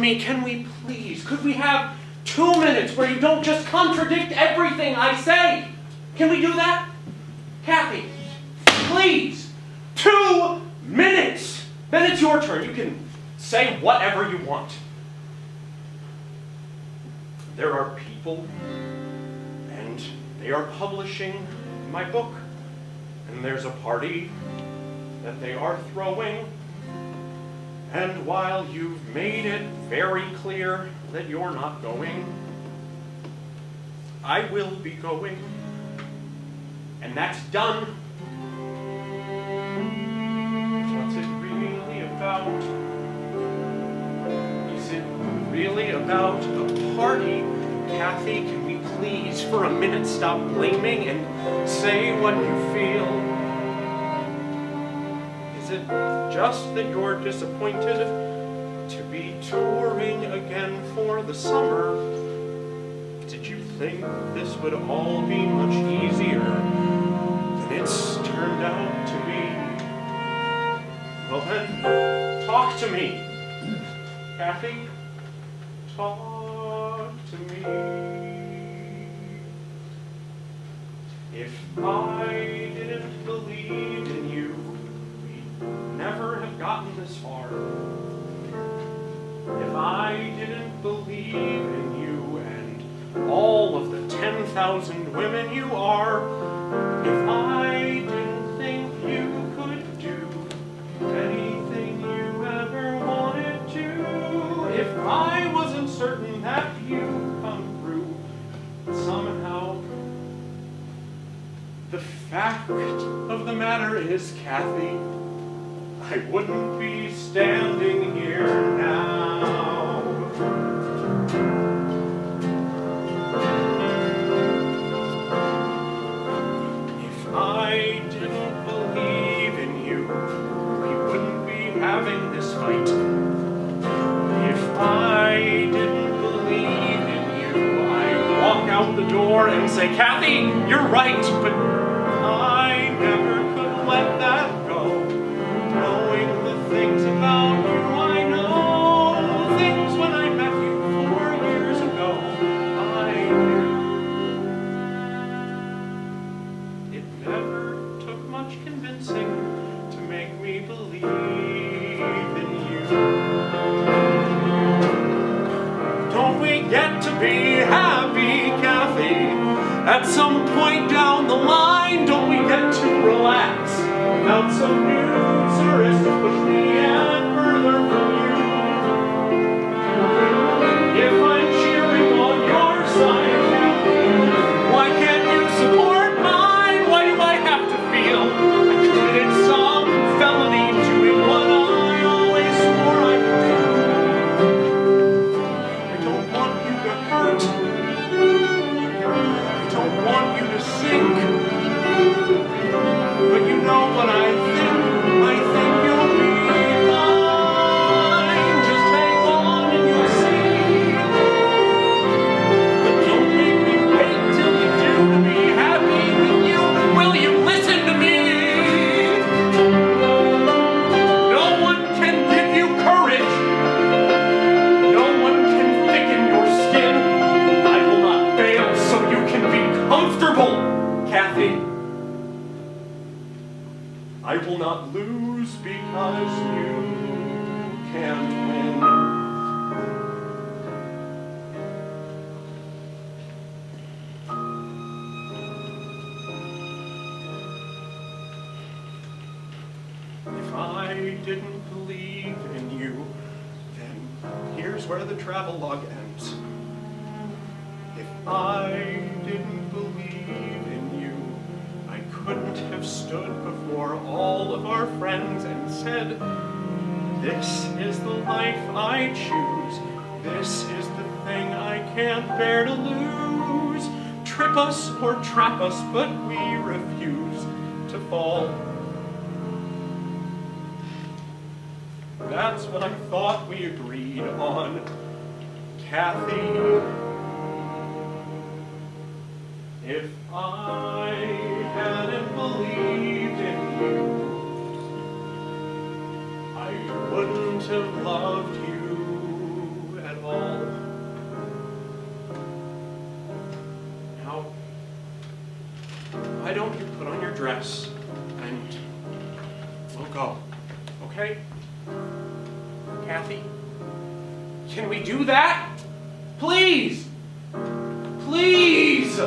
me? Can we please? Could we have two minutes where you don't just contradict everything I say? Can we do that? Cathy, please. Two minutes. Then it's your turn. You can say whatever you want. There are people, and they are publishing my book. And there's a party that they are throwing. And while you've made it very clear that you're not going, I will be going. And that's done. What's it really about? Is it really about a party? Cathy, can we please, for a minute, stop blaming and say what you feel? Is it just that you're disappointed to be touring again for the summer? Did you think this would all be much easier than it's turned out to be? Well then, talk to me. Cathy, talk to me. If I 10,000 women you are, if I didn't think you could do anything you ever wanted to, if I wasn't certain that you come through somehow, the fact of the matter is, Cathy, I wouldn't be standing here now. Say, Cathy, you're right, but I never could let that go. Knowing the things about you I know, things when I met you four years ago, I knew. It never took much convincing to make me believe in you. Don't we get to be? At some point down the line, don't we get to relax? Without some new tourist to push me and sink. But you know what I think. I will not lose because you can't win. If I didn't believe in you, then here's where the travelogue ends. If I didn't believe in couldn't have stood before all of our friends and said, This is the life I choose. This is the thing I can't bear to lose. Trip us or trap us, but we refuse to fall. That's what I thought we agreed on, Cathy. If I believed in you, I wouldn't have loved you at all. Now, why don't you put on your dress and we'll go, okay? Cathy, can we do that? Please! Please!